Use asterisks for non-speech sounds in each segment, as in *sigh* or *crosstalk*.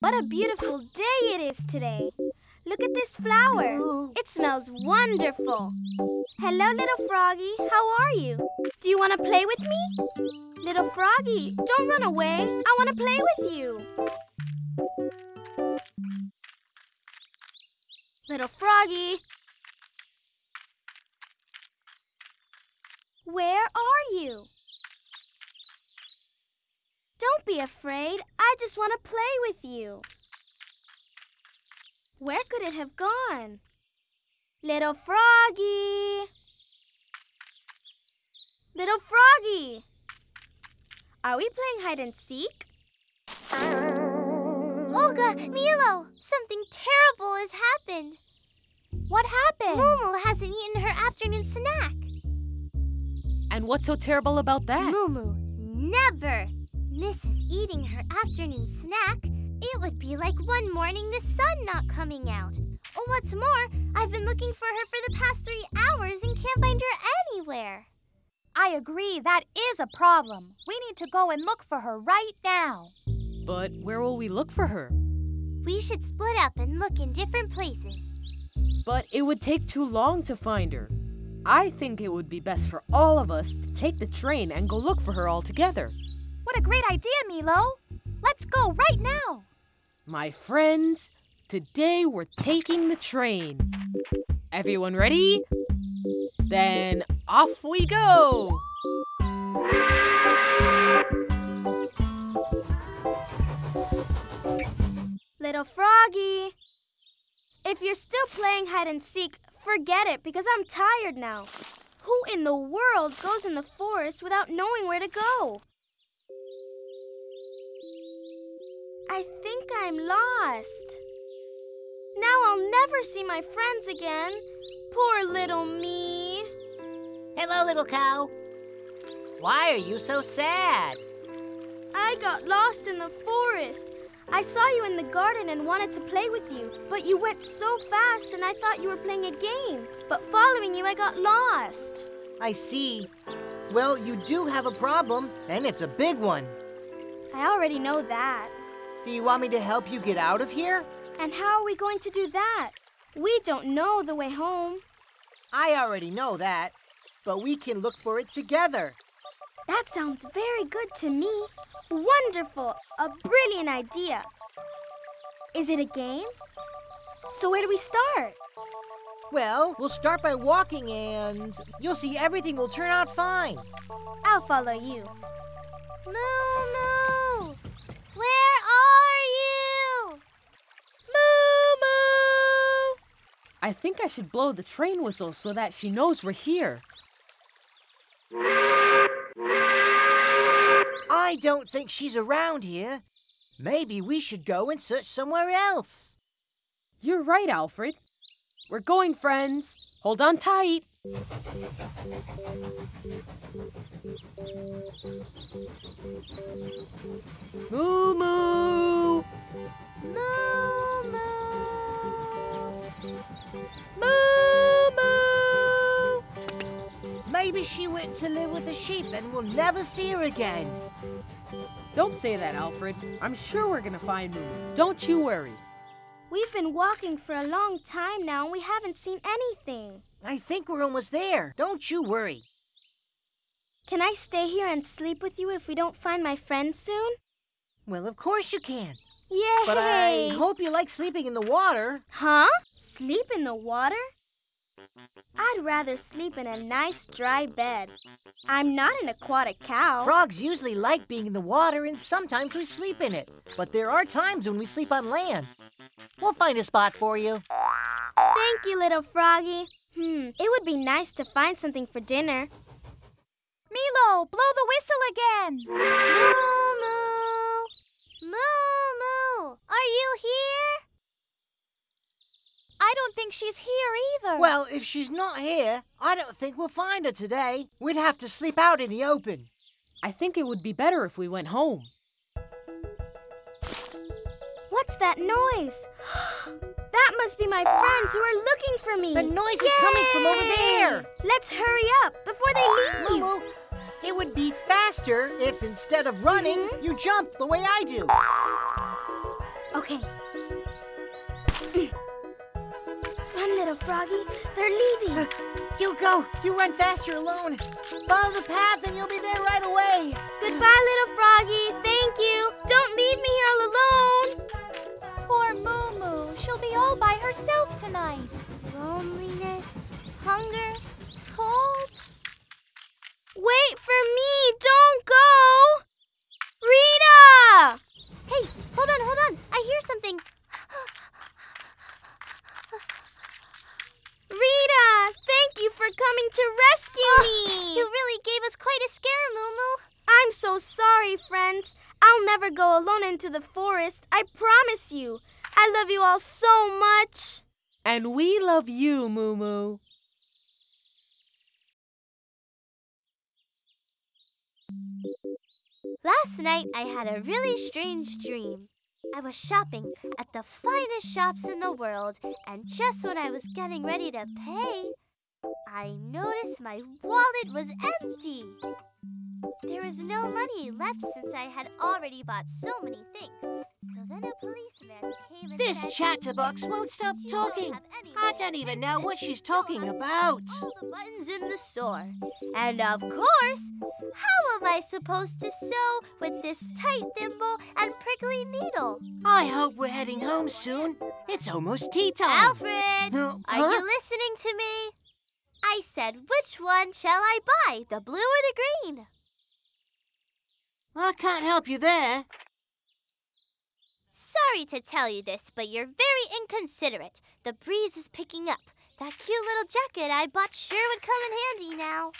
What a beautiful day it is today. Look at this flower. It smells wonderful. Hello, little froggy. How are you? Do you want to play with me? Little froggy, don't run away. I want to play with you. Little froggy. Where are you? Don't be afraid. I just want to play with you. Where could it have gone? Little froggy! Little froggy! Are we playing hide and seek? Olga, Milo, something terrible has happened. What happened? Mumu hasn't eaten her afternoon snack. And what's so terrible about that? Mumu never misses eating her afternoon snack. It would be like one morning the sun not coming out. Oh, what's more, I've been looking for her for the past three hours and can't find her anywhere. I agree, that is a problem. We need to go and look for her right now. But where will we look for her? We should split up and look in different places. But it would take too long to find her. I think it would be best for all of us to take the train and go look for her all together. What a great idea, Milo! Let's go right now! My friends, today we're taking the train. Everyone ready? Then off we go! Little froggy! If you're still playing hide and seek, forget it because I'm tired now. Who in the world goes in the forest without knowing where to go? I think I'm lost. Now I'll never see my friends again. Poor little me. Hello, little cow. Why are you so sad? I got lost in the forest. I saw you in the garden and wanted to play with you, but you went so fast and I thought you were playing a game. But following you, I got lost. I see. Well, you do have a problem, and it's a big one. I already know that. Do you want me to help you get out of here? And how are we going to do that? We don't know the way home. I already know that, but we can look for it together. That sounds very good to me. Wonderful. A brilliant idea. Is it a game? So, where do we start? Well, we'll start by walking and you'll see everything will turn out fine. I'll follow you. Moo Moo! Where are you? Mumu! I think I should blow the train whistle so that she knows we're here. I don't think she's around here. Maybe we should go and search somewhere else. You're right, Alfred. We're going, friends. Hold on tight. Moo moo! Mumu! Moo moo! Maybe she went to live with the sheep and we'll never see her again. Don't say that, Alfred. I'm sure we're gonna find Moo. Don't you worry. We've been walking for a long time now and we haven't seen anything. I think we're almost there. Don't you worry. Can I stay here and sleep with you if we don't find my friends soon? Well, of course you can. Yay! But I hope you like sleeping in the water. Huh? Sleep in the water? I'd rather sleep in a nice dry bed. I'm not an aquatic cow. Frogs usually like being in the water and sometimes we sleep in it. But there are times when we sleep on land. We'll find a spot for you. Thank you, little froggy. Hmm, it would be nice to find something for dinner. Milo, blow the whistle again! Moo Moo! Moo Moo! Are you here? I don't think she's here either. Well, if she's not here, I don't think we'll find her today. We'd have to sleep out in the open. I think it would be better if we went home. What's that noise? *gasps* that must be my friends who are looking for me. The noise is coming from over there. Let's hurry up before they leave. Moo It would be faster if instead of running, Mm-hmm. you jump the way I do. Okay. Little froggy. They're leaving. Uh, you go. You run faster alone. Follow the path and you'll be there right away. Goodbye, little froggy. Thank you. Don't leave me here all alone. Poor Mumu. She'll be all by herself tonight. Loneliness, hunger, cold. Wait for me. Don't go. Rita! Hey, hold on, hold on. I hear something. Rita, thank you for coming to rescue me. You really gave us quite a scare, Moo I'm so sorry, friends. I'll never go alone into the forest. I promise you. I love you all so much. And we love you, Mumu. Last night I had a really strange dream. I was shopping at the finest shops in the world, and just when I was getting ready to pay, I noticed my wallet was empty. There was no money left since I had already bought so many things. So then a policeman came and This said, chatterbox won't stop "You don't talking. I don't even know what she's talking about. All the buttons in the store. And of course, how am I supposed to sew with this tight thimble and prickly needle? I hope we're heading home soon. It's almost tea time. Alfred, Uh, *gasps* are you listening to me? I said, which one shall I buy, the blue or the green? I can't help you there. Sorry to tell you this, but you're very inconsiderate. The breeze is picking up. That cute little jacket I bought sure would come in handy now.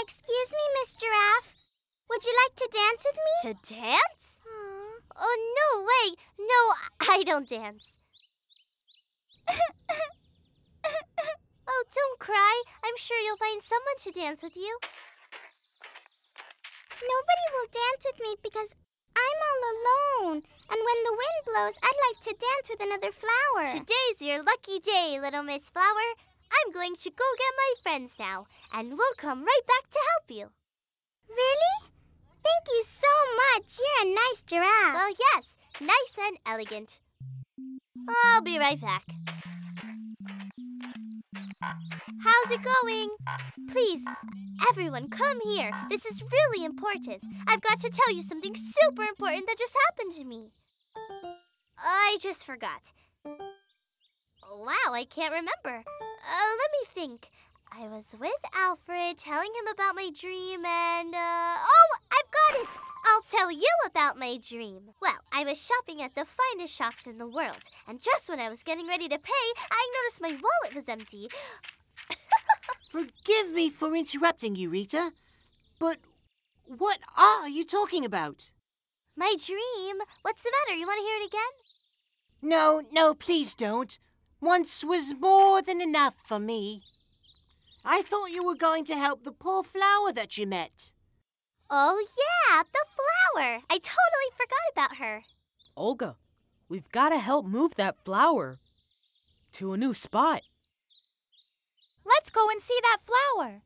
Excuse me, Miss Giraffe. Would you like to dance with me? To dance? Aw. Oh, no way. No, I don't dance. oh, don't cry. I'm sure you'll find someone to dance with you. Nobody will dance with me because I'm all alone. And when the wind blows, I'd like to dance with another flower. Today's your lucky day, little Miss Flower. I'm going to go get my friends now, and we'll come right back to help you. Really? Thank you so much. You're a nice giraffe. Well, yes, nice and elegant. I'll be right back. How's it going? Please, everyone, come here. This is really important. I've got to tell you something super important that just happened to me. I just forgot. Wow, I can't remember. Uh, let me think. I was with Alfred telling him about my dream and, uh, oh, I've got it! I'll tell you about my dream. Well, I was shopping at the finest shops in the world, and just when I was getting ready to pay, I noticed my wallet was empty. Forgive me for interrupting you, Rita, but what are you talking about? My dream? What's the matter? You want to hear it again? No, no, please don't. Once was more than enough for me. I thought you were going to help the poor flower that you met. Oh, yeah, the flower. I totally forgot about her. Olga, we've got to help move that flower to a new spot. Let's go and see that flower.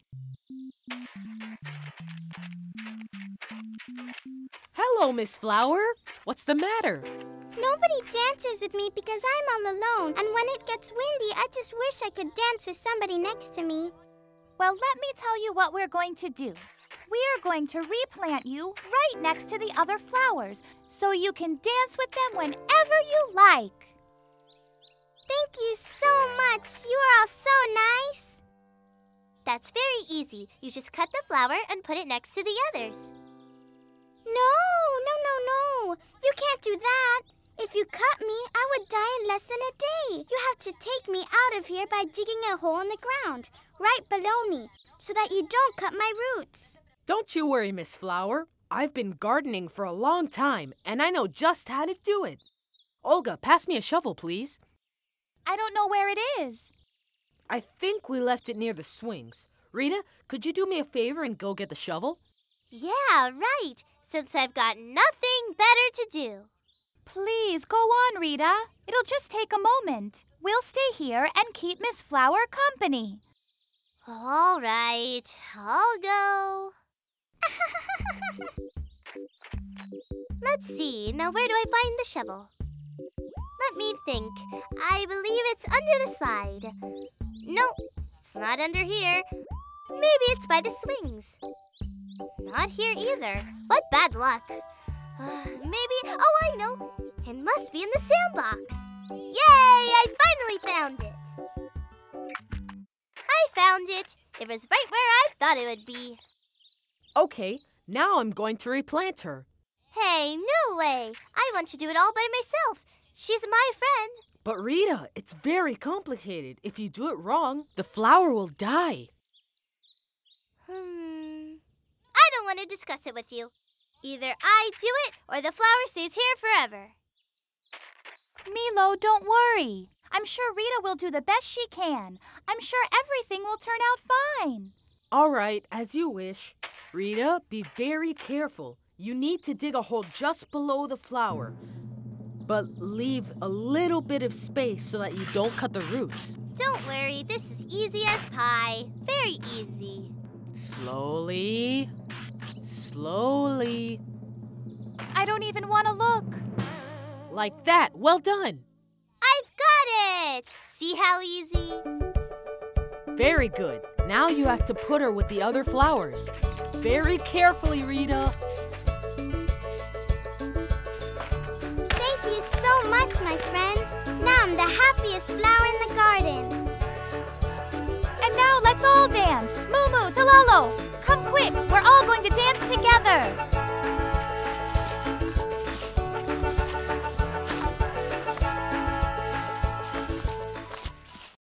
Hello, Miss Flower. What's the matter? Nobody dances with me because I'm all alone. And when it gets windy, I just wish I could dance with somebody next to me. Well, let me tell you what we're going to do. We are going to replant you right next to the other flowers so you can dance with them whenever you like. Thank you so much. You are all so nice. That's very easy. You just cut the flower and put it next to the others. No, no, no, no. You can't do that. If you cut me, I would die in less than a day. You have to take me out of here by digging a hole in the ground, right below me, so that you don't cut my roots. Don't you worry, Miss Flower. I've been gardening for a long time, and I know just how to do it. Olga, pass me a shovel, please. I don't know where it is. I think we left it near the swings. Rita, could you do me a favor and go get the shovel? Yeah, right. Since I've got nothing better to do. Please go on, Rita. It'll just take a moment. We'll stay here and keep Miss Flower company. All right, I'll go. *laughs* Let's see, now where do I find the shovel? Let me think. I believe it's under the slide. No, it's not under here. Maybe it's by the swings. Not here either. What bad luck. Uh, *sighs* maybe, oh, I know. It must be in the sandbox. Yay! I finally found it. I found it. It was right where I thought it would be. Okay, now I'm going to replant her. Hey, no way. I want to do it all by myself. She's my friend. But Rita, it's very complicated. If you do it wrong, the flower will die. Hmm. I don't want to discuss it with you. Either I do it or the flower stays here forever. Milo, don't worry. I'm sure Rita will do the best she can. I'm sure everything will turn out fine. All right, as you wish. Rita, be very careful. You need to dig a hole just below the flower, but leave a little bit of space so that you don't cut the roots. Don't worry, this is easy as pie. Very easy. Slowly, slowly, I don't even want to look. like that. Well done. I've got it! See how easy? Very good. Now you have to put her with the other flowers. Very carefully, Rita. My friends. Now I'm the happiest flower in the garden. And now let's all dance. Mumu, Talalo, come quick. We're all going to dance together.